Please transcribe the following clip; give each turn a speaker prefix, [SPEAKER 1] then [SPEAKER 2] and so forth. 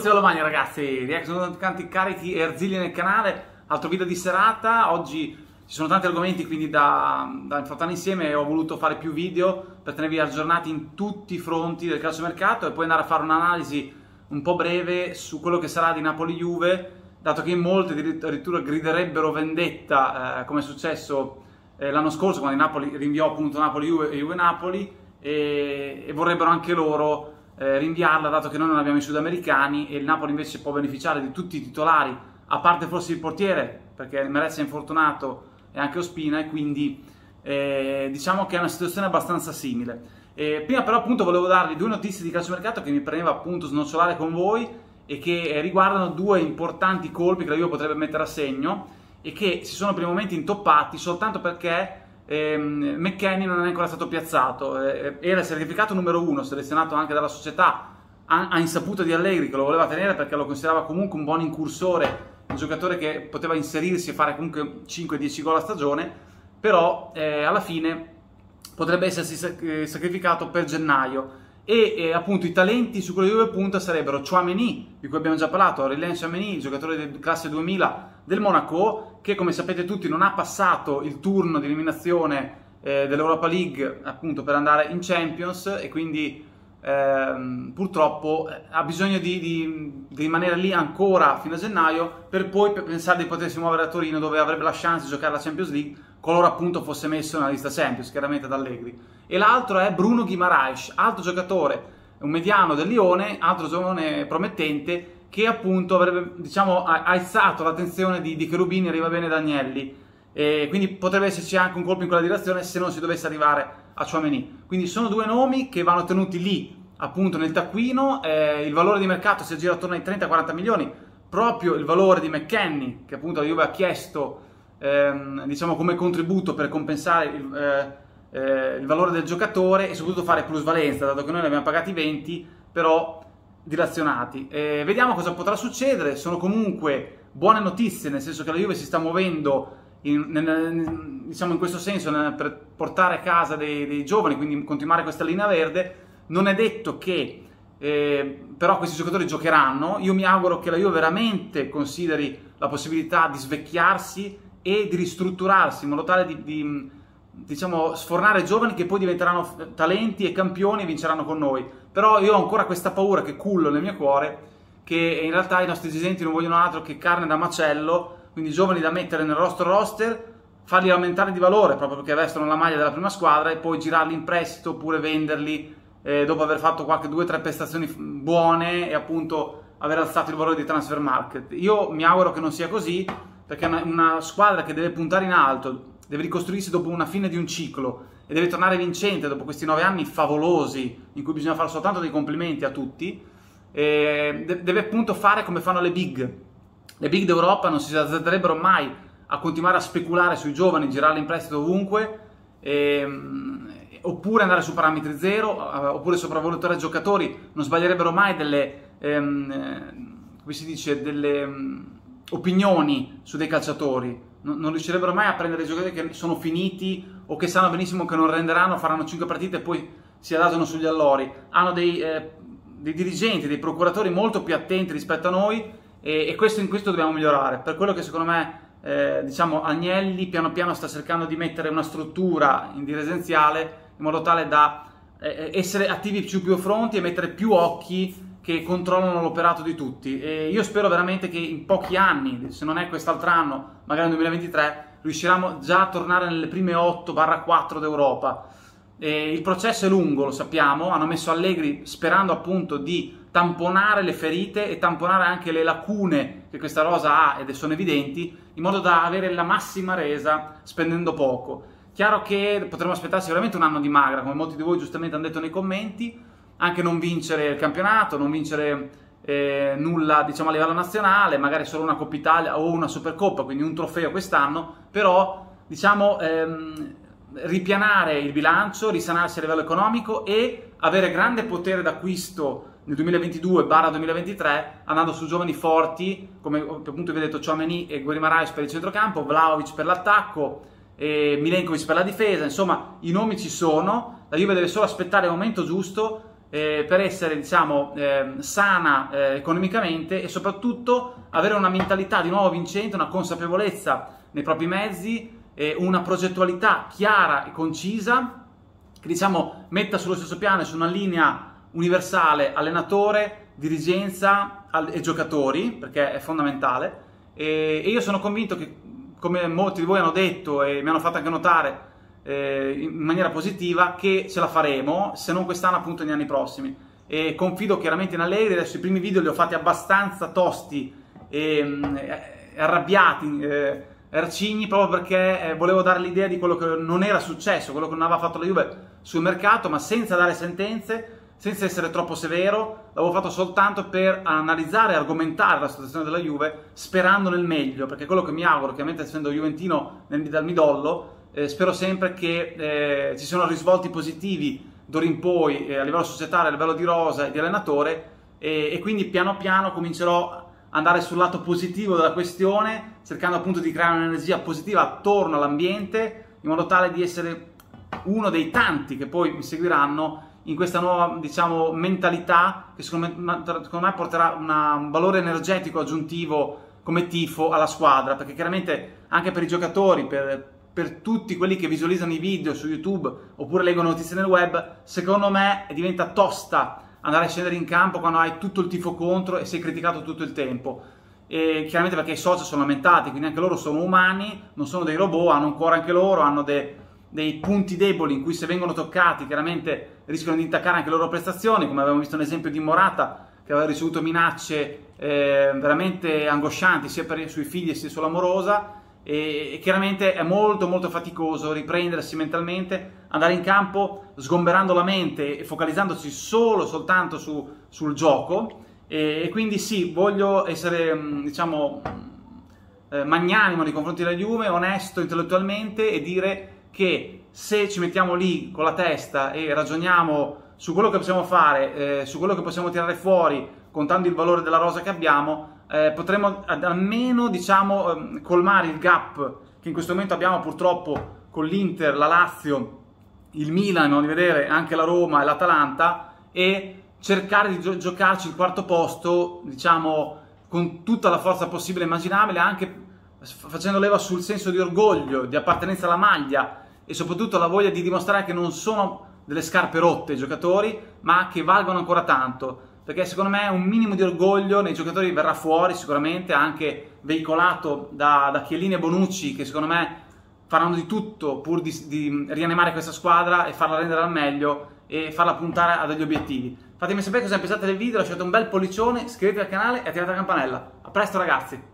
[SPEAKER 1] Stella Romagna ragazzi, sono tanti carichi e arzigli nel canale, altro video di serata, oggi ci sono tanti argomenti quindi da, da affrontare insieme. E ho voluto fare più video per tenervi aggiornati in tutti i fronti del calciomercato e poi andare a fare un'analisi un po' breve su quello che sarà di Napoli-Juve, dato che in molti addirittura griderebbero vendetta eh, come è successo eh, l'anno scorso quando Napoli rinviò appunto Napoli-Juve e Juve-Napoli e, e vorrebbero anche loro eh, rinviarla dato che noi non abbiamo i sudamericani e il Napoli invece può beneficiare di tutti i titolari, a parte forse il portiere, perché Merez è infortunato e anche Ospina e quindi eh, diciamo che è una situazione abbastanza simile. Eh, prima però appunto volevo darvi due notizie di calciomercato che mi premeva appunto snocciolare con voi e che riguardano due importanti colpi che la Juve potrebbe mettere a segno e che si sono per il momento intoppati soltanto perché ehm, McKenny non è ancora stato piazzato, eh, era il certificato numero uno, selezionato anche dalla società, a, a, insaputa di Allegri che lo voleva tenere perché lo considerava comunque un buon incursore, un giocatore che poteva inserirsi e fare comunque 5-10 gol a stagione, però eh, alla fine potrebbe essersi eh, sacrificato per gennaio e eh, appunto i talenti su cui due punta sarebbero Chouameni, di cui abbiamo già parlato, Aurélien Chouameni, giocatore di classe 2000 del Monaco, che come sapete tutti non ha passato il turno di eliminazione eh, dell'Europa League appunto per andare in Champions e quindi ehm, purtroppo eh, ha bisogno di, di, di, rimanere lì ancora fino a gennaio per poi pensare di potersi muovere a Torino dove avrebbe la chance di giocare la Champions League qualora appunto fosse messo nella lista Champions, chiaramente da Allegri. E l'altro è Bruno Guimaraes, altro giocatore, un mediano del Lione, altro giovane promettente che appunto avrebbe diciamo, alzato l'attenzione di, di Cherubini arriva bene Danielli. E quindi potrebbe esserci anche un colpo in quella direzione se non si dovesse arrivare a Chouameni. Quindi sono due nomi che vanno tenuti lì, appunto nel taccuino. Eh, il valore di mercato si aggira attorno ai 30-40 milioni, proprio il valore di McKenny, che appunto la Juve ha chiesto ehm, diciamo come contributo per compensare il, eh, eh, il valore del giocatore e soprattutto fare plusvalenza, dato che noi ne abbiamo pagati 20, però dilazionati. Vediamo cosa potrà succedere, sono comunque buone notizie, nel senso che la Juve si sta muovendo in, nel, diciamo in questo senso per portare a casa dei, dei, giovani, quindi continuare questa linea verde. Non è detto che eh, però questi giocatori giocheranno. Io mi auguro che la Juve veramente consideri la possibilità di svecchiarsi e di ristrutturarsi in modo tale di, di diciamo, sfornare giovani che poi diventeranno talenti e campioni e vinceranno con noi. Però io ho ancora questa paura che cullo nel mio cuore, che in realtà i nostri dirigenti non vogliono altro che carne da macello, quindi giovani da mettere nel nostro roster, farli aumentare di valore proprio perché vestono la maglia della prima squadra e poi girarli in prestito oppure venderli eh, dopo aver fatto qualche due o tre prestazioni buone e appunto aver alzato il valore di transfer market. Io mi auguro che non sia così perché è una squadra che deve puntare in alto, deve ricostruirsi dopo una fine di un ciclo e deve tornare vincente dopo questi nove anni favolosi in cui bisogna fare soltanto dei complimenti a tutti, deve appunto fare come fanno le big. Le big d'Europa non si azzarderebbero mai a continuare a speculare sui giovani, girarli in prestito ovunque, ehm, oppure andare su parametri zero, eh, oppure sopravvalutare giocatori, non sbaglierebbero mai delle, ehm, eh, come si dice, delle opinioni su dei calciatori. Non, non riuscirebbero mai a prendere giocatori che sono finiti o che sanno benissimo che non renderanno, faranno 5 partite e poi si adagiano sugli allori. Hanno dei, eh, dei, dirigenti, dei procuratori molto più attenti rispetto a noi e, e questo, in questo dobbiamo migliorare. Per quello che secondo me eh, diciamo Agnelli piano piano sta cercando di mettere una struttura in dirigenziale in modo tale da eh, essere attivi su più fronti e mettere più occhi che controllano l'operato di tutti e io spero veramente che in pochi anni, se non è quest'altro anno, magari nel 2023, riusciremo già a tornare nelle prime 8-4 d'Europa. E il processo è lungo, lo sappiamo, hanno messo Allegri sperando appunto di tamponare le ferite e tamponare anche le lacune che questa rosa ha ed sono evidenti, in modo da avere la massima resa spendendo poco. Chiaro che potremmo aspettarsi veramente un anno di magra, come molti di voi giustamente hanno detto nei commenti, anche non vincere il campionato, non vincere eh, nulla diciamo, a livello nazionale, magari solo una Coppa Italia o una Supercoppa, quindi un trofeo quest'anno, però diciamo ehm, ripianare il bilancio, risanarsi a livello economico e avere grande potere d'acquisto nel 2022-2023 andando su giovani forti come appunto vi ho detto Ciomeni e Guerimarais per il centrocampo, Vlaovic per l'attacco, e Milenkovic per la difesa, insomma i nomi ci sono, la Juve deve solo aspettare il momento giusto eh, per essere diciamo eh, sana eh, economicamente e soprattutto avere una mentalità di nuovo vincente, una consapevolezza nei propri mezzi, una progettualità chiara e concisa che diciamo metta sullo stesso piano e su una linea universale allenatore, dirigenza e giocatori, perché è fondamentale. E, io sono convinto che, come molti di voi hanno detto e mi hanno fatto anche notare, eh, in maniera positiva che ce la faremo, se non quest'anno appunto negli anni prossimi. E confido chiaramente in Allegri, adesso i primi video li ho fatti abbastanza tosti e mm, arrabbiati, eh, arcigni, proprio perché eh, volevo dare l'idea di quello che non era successo, quello che non aveva fatto la Juve sul mercato, ma senza dare sentenze, senza essere troppo severo, l'avevo fatto soltanto per analizzare e argomentare la situazione della Juve, sperando nel meglio, perché quello che mi auguro, chiaramente essendo juventino nel, dal midollo, eh, spero sempre che eh, ci siano risvolti positivi d'ora in poi eh, a livello societario, a livello di rosa e di allenatore e, e quindi piano piano comincerò ad andare sul lato positivo della questione, cercando appunto di creare un'energia positiva attorno all'ambiente, in modo tale di essere uno dei tanti che poi mi seguiranno in questa nuova diciamo, mentalità che secondo me, secondo me porterà una, un valore energetico aggiuntivo come tifo alla squadra, perché chiaramente anche per i giocatori, per, per tutti quelli che visualizzano i video su YouTube oppure leggono notizie nel web, secondo me diventa tosta andare a scendere in campo quando hai tutto il tifo contro e sei criticato tutto il tempo. E chiaramente perché i social sono lamentati, quindi anche loro sono umani, non sono dei robot, hanno un cuore anche loro, hanno de, dei punti deboli in cui se vengono toccati chiaramente rischiano di intaccare anche le loro prestazioni, come abbiamo visto nell'esempio di Morata che aveva ricevuto minacce eh, veramente angoscianti sia per, sui figli sia sull'amorosa e, e chiaramente è molto molto faticoso riprendersi mentalmente, andare in campo sgomberando la mente e focalizzandosi solo soltanto su, sul gioco. E, e, quindi sì, voglio essere mm, diciamo mm, eh, magnanimo nei confronti della Juve, onesto intellettualmente e dire che se ci mettiamo lì con la testa e ragioniamo su quello che possiamo fare, eh, su quello che possiamo tirare fuori, contando il valore della rosa che abbiamo, eh, potremmo almeno diciamo, ehm, colmare il gap che in questo momento abbiamo purtroppo con l'Inter, la Lazio, il Milan, di vedere anche la Roma e l'Atalanta e cercare di gio- giocarci il quarto posto, diciamo, con tutta la forza possibile e immaginabile, anche facendo leva sul senso di orgoglio, di appartenenza alla maglia e soprattutto la voglia di dimostrare che non sono delle scarpe rotte i giocatori, ma che valgono ancora tanto perché secondo me un minimo di orgoglio nei giocatori verrà fuori sicuramente, anche veicolato da, da Chiellini e Bonucci che secondo me faranno di tutto pur di, di, rianimare questa squadra e farla rendere al meglio e farla puntare a degli obiettivi. Fatemi sapere cosa ne pensate del video, lasciate un bel pollicione, iscrivetevi al canale e attivate la campanella. A presto ragazzi!